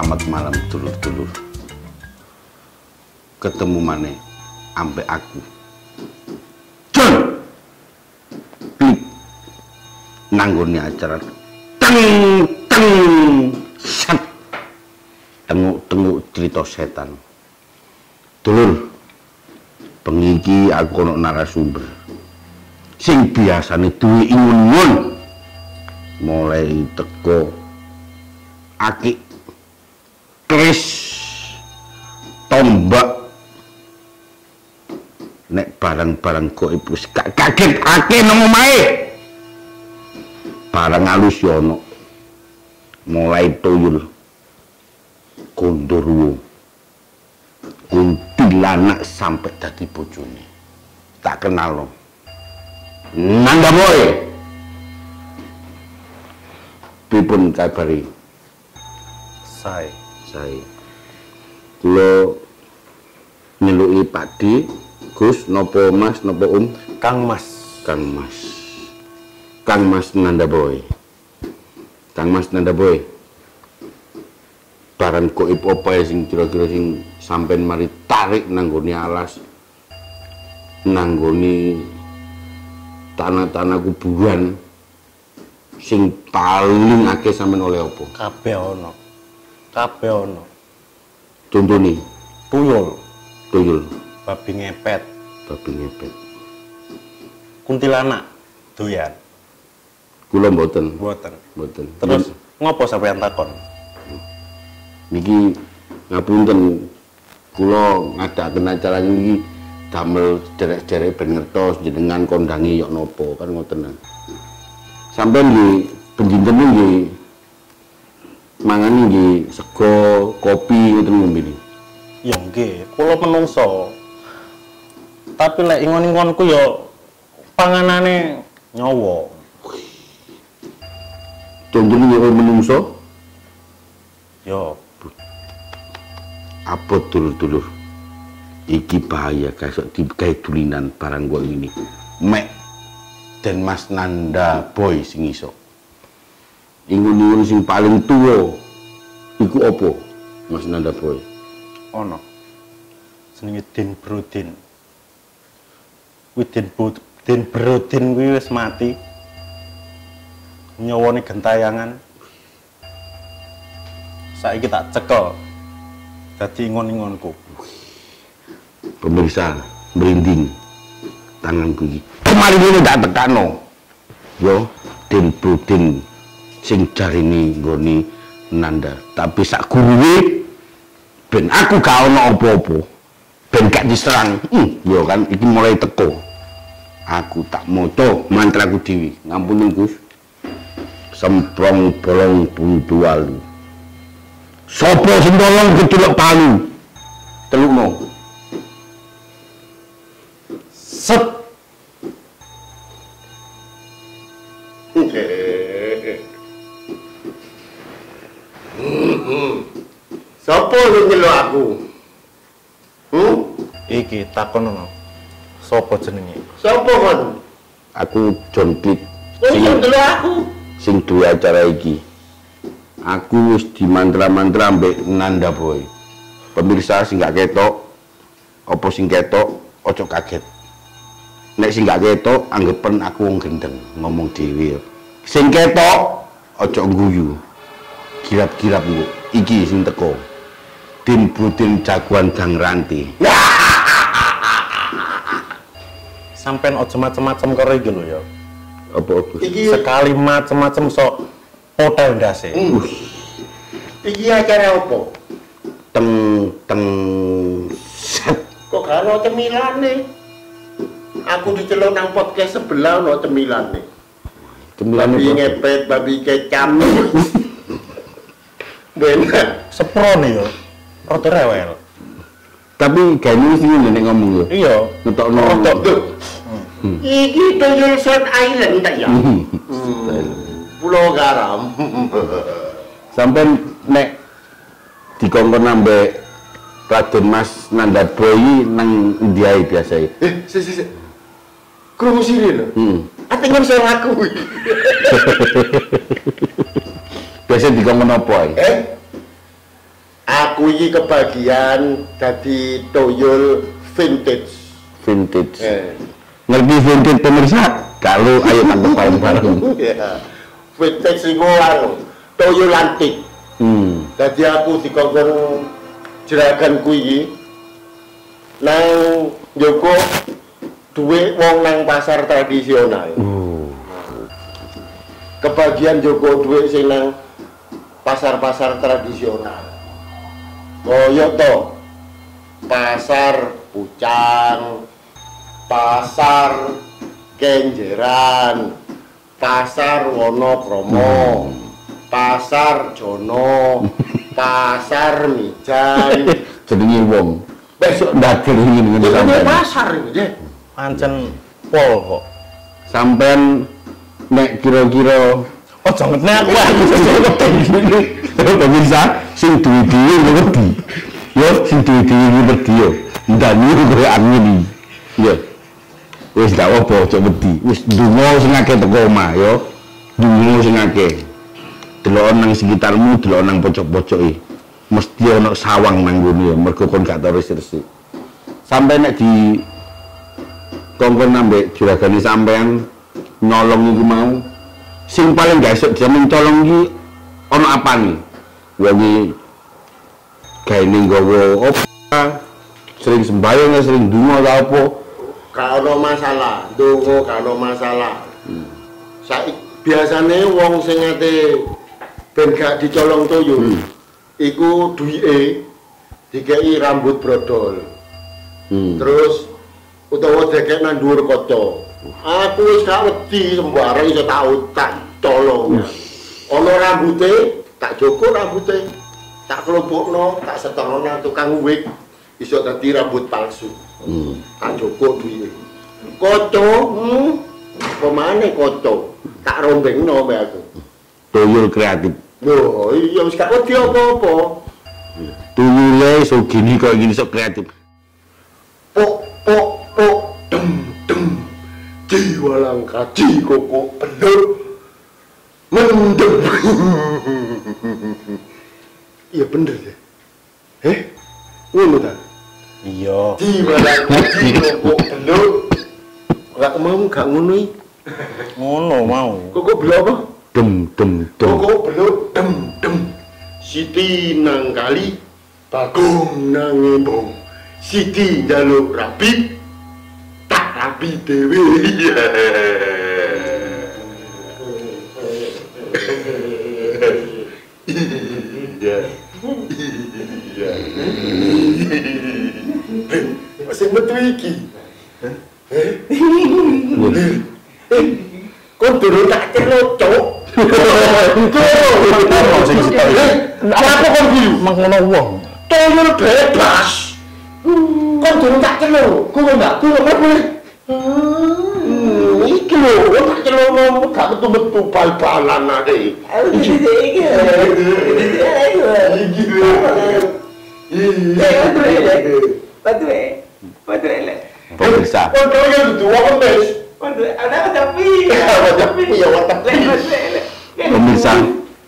selamat malam dulur-dulur. Ketemu maneh ambek aku. Jol klik Nanggone acara. Teng teng! Set! Tenguk tenguk cerita setan. Dulur pengiki aku kono narasumber. Sing biasane duwe duit ingun mulai teko akik nek barang-barang gaib wis gak kaget ake nang omahe barang alus yo ono. Mulai tuyul. Kondorwo kuntilanak sampai dadi bojone. Tak kenal lo. Nanda boy pripun kabari? Saya. saya kula nyeluki Pak Gus nopo Mas nopo Om Kang Mas. Kang Mas. Kang Mas Nanda Boy Kang Mas Nanda Boy barang goib apa ya sing kira-kira sing sampean mari tarik nanggone alas nanggone tanah-tanah kuburan sing paling akeh sampean oleh apa Kabeh ono. Kabeh ono. contohnya Tuyul, tuyul babi ngepet, babi ngepet. Kuntilanak, doyan, kula mboten. Buatan. mboten. Terus ngopo sampean takon? niki ngapunten. Kula ngadaken acara niki damel derek-derek ben ngertos jenengan kondangi yok nopo kan ngoten. Sampeyan nggih penjinten nggih mangan nggih sego kopi ngoten ngombe niki Ya nggih, kula menungso. Tapi lek ingon-ingonku ya panganane nyawa. contohnya nggih menungso Ya, apa dulur-dulur iki bahaya kasok digawe dulinan barang gua ini mek dan Mas Nanda Boy sing iso ingun-ingun sing paling tua iku apa Mas Nanda Boy ono. Jenenge Din Brodin. Kuwi Bro- Din Brodin kuwi wis mati. Nyawane gentayangan. Saiki tak cekel. Dadi ingon-ingonku. pemirsa merinding tanganku iki kemarin ini tak tekano yo den Brodin sing jarine nggone Nanda tapi sak gurune ben aku gak ono apa-apa ben gak diserang. Hmm, yo kan iki mulai teko. Aku tak moto mantraku dewi. Ngampun Gus. Semprong bolong buntu walu sapa sing tolong ketuluk palu? Telukno Set. Sopo sing nyeluk aku? Hmm? Iki takon ono. Sopo jenenge? Sopo kon? aku John Kowe sing, nyeluk aku. sing duwe acara iki aku wis dimantra-mantra ambek Nanda Boy pemirsa sing gak ketok apa sing ketok ojo kaget nek sing gak ketok anggapan aku wong gendeng ngomong dhewe sing ketok ojo guyu kirap-kirap engko iki sing teko Din Budin jagoan Gang Ranti Sampean aja macem-macem karo iki lho ya. apa Iki Sekali macem-macem sok hotel ndase. iki acara apa? teng teng set Kok gak ono cemilane? Aku diceluk nang podcast sebelah ono cemilane. cemilane Babi ngepet, babi kecam. Bener. Seprone ya. Rada rewel. Tapi gani sih nenek ngomong yo. Iya. Ngetokno. Rada Tuh. Iki tuyul Short Island tak ya? Hmm. Pulau Garam. Sampai nek dikongkon ambek Raden Mas Nanda Boy nang Indiai biasa Eh, si si si. Krungu sini lho. Hmm. Artinya bisa ngaku. Biasa dikongkon apa ae? Eh? Aku iki kebagian dadi toyol vintage. Vintage. Eh. Ngerti vintage pemirsa? Kalau ayo tangkep bareng-bareng. Ya. Vintage iku anu toyol antik. Hmm. Dadi aku dikongkon jeraganku iki nang Joko duwe wong nang pasar tradisional. Uh. Kebagian Joko duwe sing nang pasar-pasar tradisional. Koyo to. Pasar Pucang, pasar Kenjeran, pasar Wonokromo, pasar Jono, pasar Mijan. Jenenge wong. Besok dengan Itu sampean. pasar iki. Pancen pol kok. Sampean nek kira-kira Oh, jangan aku. pemirsa sing duwe dhewe ngerti. Yo sing duwe dhewe ngerti yo. Ndani kowe. Yo. Wis gak apa aja wedi. Wis ndonga sing akeh teko omah yo. Ndonga sing akeh. Delok nang sekitarmu, delok nang pojok-pojoke. Mesti ana sawang nang ngene yo, mergo kon gak tau resik-resik. Sampai nek di kongkon ambek juragane sampean nyolong iku mau sing paling gak esuk jamin colong iki apa wangi gaene nggawa apa sering sembayang ya, sering donga ta apa Gak ono masalah, gak ono masalah. Saik biasane wong sing ate ben gak dicolong tuyul. Iku duwike dikei rambut brodol. hmm. Terus utawa dekek nang dhuwur kaca. Aku wis gak wedi sembarang iso tak tolong. Ana rambute tak joko rambute. Tak kelompokno, tak setono nang tukang wig iso dadi rambut palsu. Hmm. tak cukup duwe. Koco, hmm, pemane koco? Tak rombengno mbek aku. tuyul kreatif Lho, iya wis gak wedi apa-apa. tuyule iso gini kok gini sok kreatif Pok pok pok dem dem. Jiwa langka ji koko bener. Mendem. Iya bener ya. Eh? Ngono ta? Iya. Jiwa langka ji koko bener. Gak mau gak ngono. Ngono mau. Koko belo apa? dem dem dem Koko belum dem dem. Siti nang kali, bagong nang embong. Siti jaluk rapi, tak rapi dewe. Iya. Iya. Masih metu iki. Eh? Eh? Kok durung tak celocok? Apa sing sitok iki? Apa kon biru? Mang ngono wong. Toyol bebas. Kon durung tak celo. Kuwi enggak, kuwi enggak boleh. Hmm, iki lho, tak gak metu-metu bal-balan ade. Iki. Iki lho. pemirsa Kon toyol dua kemes. Ya watak. pemirsa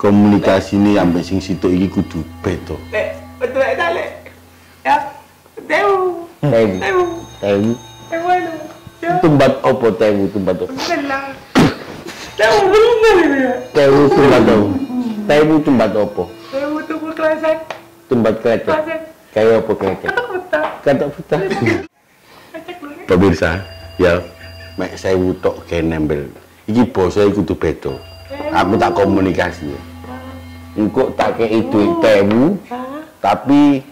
komunikasi ini sampai sing situ iki kudu beda tewu tewu tumbat opo tewu tumbat opo? Tewu tumbat opo? Tewu tumbat opo? Tumbat kretek kayak apa kretek kata buta pemirsa ya mek saya tok kayak nembel iki basa kudu beda. Aku tak komunikasi. Ya engko tak kei duit tewu tapi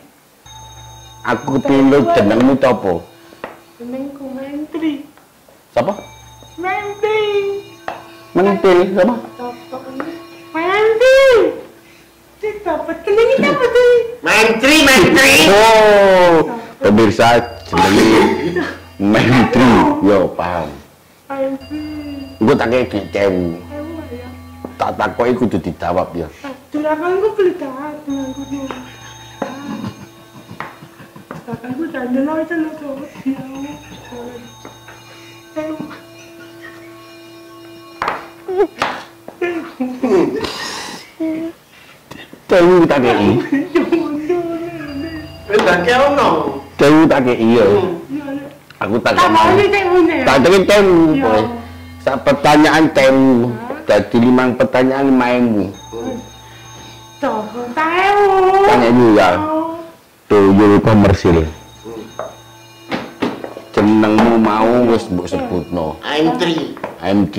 aku kepilih jenengmu topo siapa? Mentil siapa? Menteri, menteri. oh pemirsa jenenge mentri yo paham. Engko tak duit tewu tak takoki kudu dijawab ya Tulakan ko pelitan, tulakan ko dulu. Tulakan ko dyan, dalawa sa luto. Tewu tak kei dan ke ono. Sewu tak kei iya. Aku tak Tak kei. Tak kei temu. Kowe. Sak pertanyaan temu. Dadi limang pertanyaan lima emu. Tuh, tahu. Tanya dulu ya. Tuyul komersil. Mau wis mbok sebutno. I'm three. M3.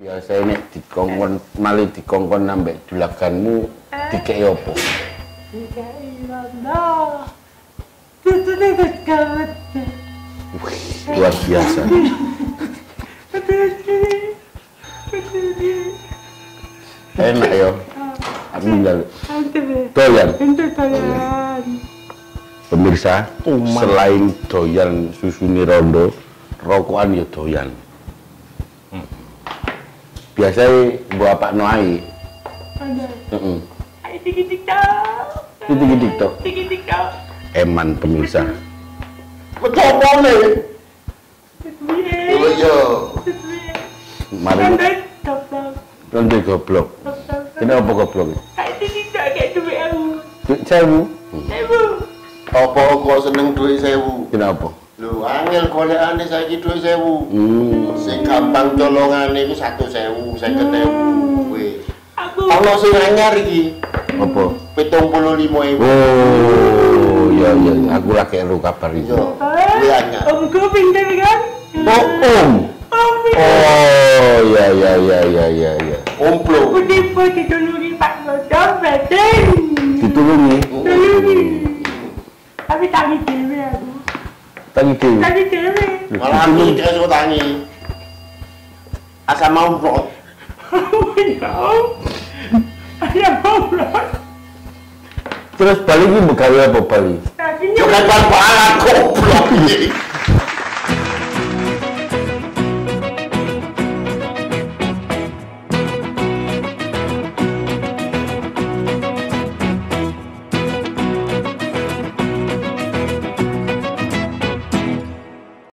Biasa nek dikongkon malih dikongkon nambah opo? Ilah. Itu nih kawat. Wih, luar biasa. Enak yo. Aku njaluk. Ante be. Doyan. Pemirsa, selain doyan susu rondo, rokokan ya doyan. Biasanya buat Pak Noai, tok. Tok. Eman pemirsa. Kecopo nih. Oh iya. Piye? Mari goblok. Kenapa goblok? Ayo tik tik tok kayak duit aku. Duit sewu. Apa kok seneng duit sewu? Kenapa? Lho, angel golekane saiki duit sewu. Hmm. Sing gampang colongane iku 100.000, 50.000. Wis. Aku. Ono sing anyar iki. Apa? 75.000. Oh, iya iya, aku lagi elu kabar itu. Iya. Kuwi anyar. Om gue pinter kan? Oh, om. Om. Oh, iya iya iya iya iya iya. Omplo. Tipe ditulungi Pak Lodong, Bedeng. Ditulungi. Tulungi. tapi tangi dewe aku. Tangi dewe. Tangi dewe. Malah aku dhewe sing tangi. Asam mau bro. Ya Allah. Terus balik iki megawe apa bali? Tapi nyok. Kok kan bal balak goblok.